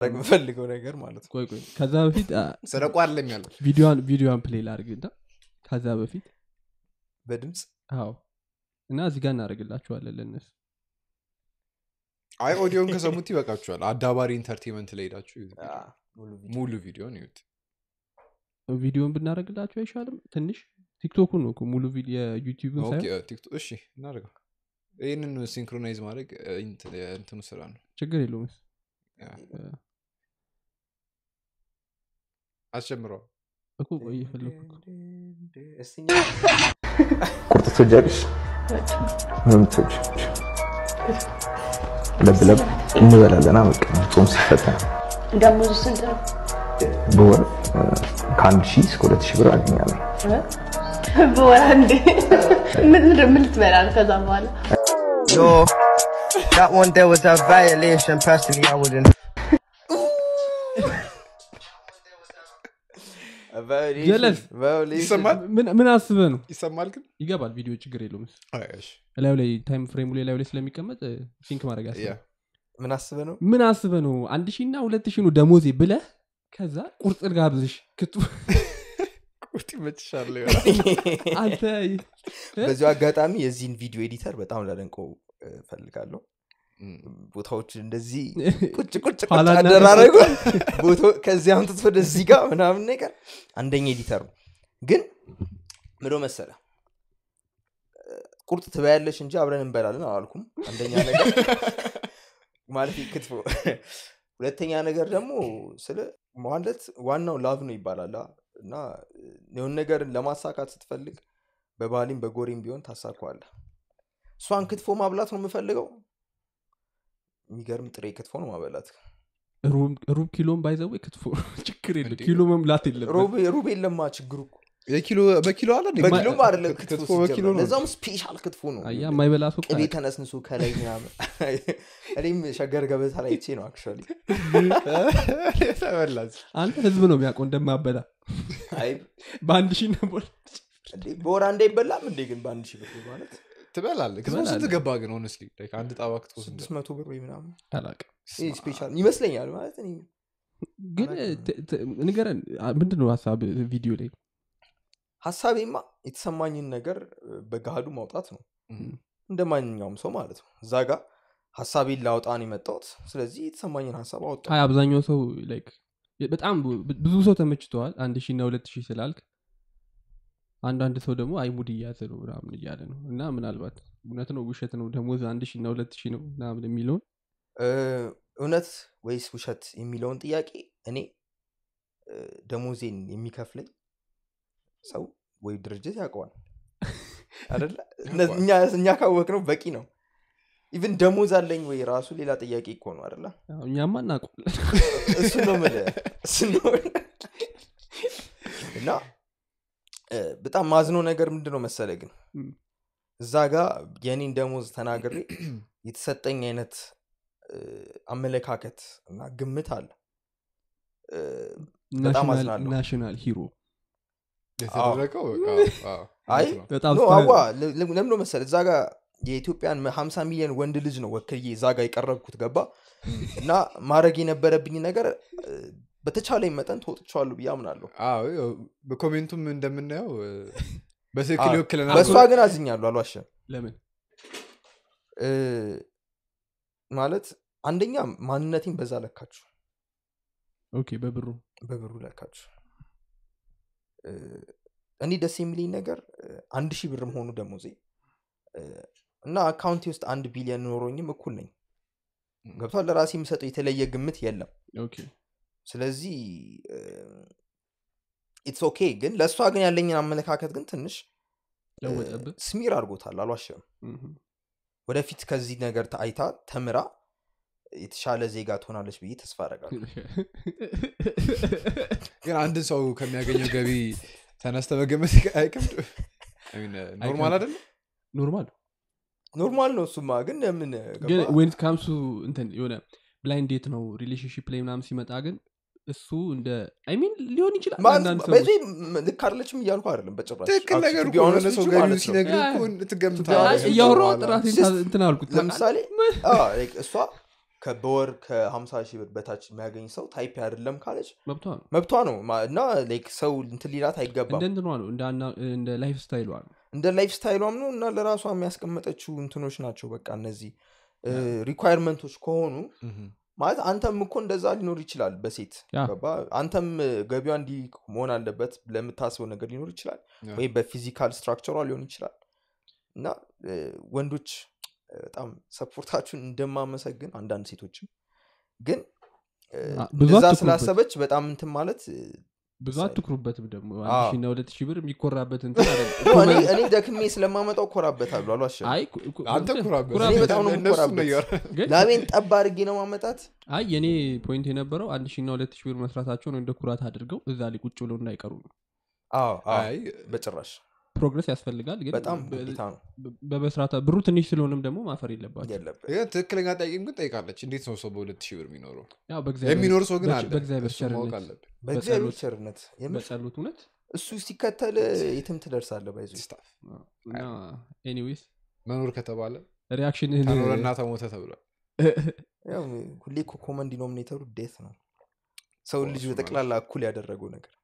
ማድረግ የምፈልገው ነገር ማለት ነው። ቆይ ቆይ ከዛ በፊት አ፣ ስለ ቋለም ያለው። ቪዲዮዋን ቪዲዮዋን play ላርግ እና ከዛ በፊት በድምፅ አዎ። እና እዚህ ጋር እናደርግላችኋለን ለእነሱ። አይ ኦዲዮን ከሰሙት ይበቃችኋል። አዳባሪ ኢንተርቴንመንት ላይ ሄዳችሁ ሙሉ ቪዲዮ። ሙሉ ቪዲዮን ይዩት። ቪዲዮን ብናደርግላችሁ አይሻልም? ትንሽ? ቲክቶኩን ነው እኮ ሙሉ ቲክቶክ እሺ እናደርገው። ይህንን synchronize ማድረግ እንትኑ ስራ ነው። ችግር የለውም አስጀምረዋል እኮ ቆይ እየፈለኩ እኮ። እስቲ እኛ- ቁርጥ ትወጃለሽ? ምንም ትወጅ ለብ ለብ እንበላለና በቃ ጾም ሲፈታ ደሞዝ ስንት ነው? በወር ከአንድ ሺህ እስከ ሁለት ሺህ ብር አገኛለሁ። በወር አንዴ ምን ምን- ነው ከዛ በኋላ? Yo, that one there was a violation. Personally, I wouldn't. ምን- ምን አስበህ ነው? ይሰማል ግን? ይገባል ቪዲዮ ችግር የለውም ላዩ ላይ time frame ኡ ላይ ላዩ ላይ ስለሚቀመጥ sync ማድረግ yeah። ያስፈልጋል ምን አስበህ ነው? ምን አስበህ ነው? አንድ ሺህ እና ሁለት ሺህ ነው ደሞዜ ብለህ ከዛ ቁርጥ ጋብዝሽ ክቱ ቁርጥ ይመችሻል አንተ በዚሁ አጋጣሚ የዚህን ቪዲዮ editor በጣም ላደንቀው ፈልጋለሁ ቦታዎች እንደዚህ ቁጭ ቁጭ ቁጭ አደራረጉ። ከዚህ አምጥቶ ወደዚህ ጋር ምናምን ነገር አንደኛ editor ነው ግን ምን መሰለ ቁርጥ ትበያለሽ እንጂ አብረን እንበላለን አላልኩም። አንደኛ ነገር ማለት ክትፎ። ሁለተኛ ነገር ደግሞ ስለ ማለት ዋናው love ነው ይባላል? እና የሆን ነገር ለማሳካት ስትፈልግ በባሌም በቦሌም ቢሆን ታሳካለህ እሷን ክትፎ ማብላት ነው የምፈልገው የሚገርም ጥሬ ክትፎ ነው ማበላት። ሩብ- ኪሎን ባይዘው ክትፎ ችግር የለም። እንዴ? ኪሎ መሙላት የለም ሩብ ሩብ የለማ ችግሩ እኮ። የኪሎ በኪሎ አለ እንዴ? በኪሎም አይደለም ክትፎ ክትፎ በኪሎ ሲጀመር። ነው? ለዛውም special ክትፎ ነው። አያ የማይበላ ሰው ቅቤ ተነስንሶ ከላይ ምናምን። እኔም ሸገር ገበታ ላይ ይቼ ነው actually የተበላች። አንተ ህዝብ ነው የሚያውቀው እንደማበላ። አይ በአንድ ሺህ ነበር በወር አንድ አይበላም እንዴ ግን በአንድ ሺህ ብር ማለት ትበላለህ? ክትፎ ስንት ገባ ግን honestly አንድ ጣባ ክትፎ ስድስት መቶ ብር ወይ ምናምን። አላውቅም። special ይመስለኛል ማለት እኔ ግን ንገረን አ- ምንድን ነው ሀሳብ ቪዲዮ ላይ? ሀሳቤማ የተሰማኝን ነገር በገሃዱ ማውጣት ነው። እንደ ማንኛውም ሰው ማለት ነው። እዛ ጋር ሀሳቤን ላውጣን የመጣሁት። ስለዚህ የተሰማኝን ሀሳብ አወጣ አይ አብዛኛው ሰው like በጣም ብዙ ሰው ተመችተዋል አንድ ሺህ እና ሁለት ሺህ ስላልክ አንዳንድ ሰው ደግሞ አይ mood እያዘ ነው ምናምን እያለ ነው። እና ምናልባት እውነት ነው ውሸት ነው ደሞዝ አንድ ሺህ እና ሁለት ሺህ ነው ምናምን የሚለውን? እውነት ወይስ ውሸት የሚለውን ጥያቄ እኔ ደሞዜን የሚከፍለኝ ሰው ወይ ድርጅት ያውቀዋል። አደለ እኛ- ካወቅ ነው በቂ ነው። even ደሞዝ አለኝ ወይ ራሱ ሌላ ጥያቄ እኮ ነው አደለ እኛማ እናውቀዋለን። እሱ ነው እሱ ነው እና በጣም ማዝነው ነገር ምንድን ነው መሰለ ግን እዛ ጋር የኔን ደሞዝ ተናግሬ የተሰጠኝ አይነት አመለካከት እና ግምት አለ። እ፣ በጣም national- አዝናለሁ። national hero የተደረገው አይ በጣም no ስተ- አዋ ለ- ለ- ለምን ነው መሰለ እዛ ጋር የኢትዮጵያን ሀምሳ ሚሊዮን ወንድ ልጅ ነው ወክዬ እዛ ጋር የቀረብኩት ገባ? እና ማድረግ የነበረብኝ ነገር በተቻለኝ መጠን ተወጥቸዋለሁ ብዬ አምናለሁ። በ comment ኡም እንደምናየው በትክክል ይወክለናል በእሷ ግን አዝኛለሁ። አልዋሸም። ለምን? ማለት አንደኛ ማንነቴን በዛ ለካችሁ። okay በብሩ። በብሩ ለካችሁ። እኔ ደስ የሚለኝ ነገር አንድ ሺህ ብር መሆኑ ደሞዜ። እና account ኤ ውስጥ አንድ ቢሊዮን ኖሮኝም እኩል ነኝ። ገብቷል? ለራሴ የሚሰጠው የተለየ ግምት የለም። okay ስለዚህ it's okay። ግን ለእሷ ግን ያለኝን አመለካከት ግን ትንሽ smear አድርጎታል። አልዋሸም። እም። ወደፊት ከዚህ ነገር አይታ ተምራ የተሻለ ዜጋ ትሆናለች ብዬ ተስፋ አደርጋለሁ። ግን አንድን ሰው ከሚያገኘው ገቢ ተነስተ መገመት አይከብድ? normal አይደለም? normal። normal ነው እሱማ። ግን ምን? ወይን ካምሱ እንትን የሆነ blind date ነው relationship ላይ ምናምን ሲመጣ ግን እሱ እንደ I mean ሊሆን ይችላል በዚህ ልክ አይደለችም እያልኩ አይደለም በጭራሽ ትክክል ነገር ሰው ገቢውን ሲነግር ጥራቴን Just- እንትን አልኩት። ለምሳሌ እሷ በወር ከ50 ሺህ ብር በታች የሚያገኝ ሰው type ኤ አይደለም ካለች መብቷ ነው። መብቷ ነው እና like ሰው እንትን ሊላት አይገባም። እንደ እንትኗ ነው እንደ አና- እንደ lifestyle ኧ ነው። እንደ lifestyle ኧም ነው እና ለራሷ የሚያስቀመጠችው እንትኖች ናቸው በቃ እነዚህ requirement ኦች ከሆኑ ማለት አንተም እኮ እንደዛ ሊኖር ይችላል በሴት አንተም ገቢዋ እንዲህ መሆን አለበት ለምታስበው ነገር ሊኖር ይችላል yeah። ወይ በ physical structure ኧ ሊሆን ይችላል እና ወንዶች በጣም support አችሁን እንደማመሰግን አንዳንድ ሴቶችም ግን እ፣ አ- ብዙ እንደዛ አትኩሩበት። ስላሰበች በጣም እንትን ማለት ብዙ አትኩሩበትም ደግሞ አንድ ሺህ እና ሁለት ሺህ ብር የሚኮራበት እንትን አይደለም። no፣ እኔ ደክሜ ስለማመጣው ኮራበታለሁ አልዋሽም አይ ኩ- ኩ- አንተ እንትን ኩራበት ኩራበት። እኔ በጣም ነው እነሱ የምኮራበት። ነው እያወራ- ግን ላቤን ጠብ አድርጌ ነው ማመጣት አይ የኔ point የነበረው አንድ ሺና ሁለት ሺህ ብር መስራታቸውን እንደ ኩራት አድርገው እዛ ላይ ቁጭ ብለው እንዳይቀሩ ነው አይ በጭራሽ progress ያስፈልጋል ግን በጣም በመስራታ ብሩ ትንሽ ስለሆነም ደግሞ ማፈር የለባቸው ትክክለኛ ጠያቂም ግን ጠይቃለች። እንዴት ነው ሰው በሁለት ሺህ ብር የሚኖረው? የሚኖር ሰው ግን በ- አለ። በእግዚአብሔር እሱን ማወቅ ቸርነት በጸሎት- እውነት እሱ ሲከተል የትም ትደርሳለህ by those stuff እና anyways መኖር ከተባለ reaction ህን ተኖረና ተሞተ ተብሏል። ሁሌ common denominator ኡ death ነው። ሰው ልጅ በጠቅላላ እኩል ያደረገው ነገር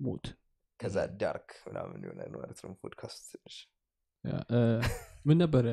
ሞት ከዛ dark ምናምን ይሆናል ማለት ነው። ፖድካስት ትንሽ ምን ነበረ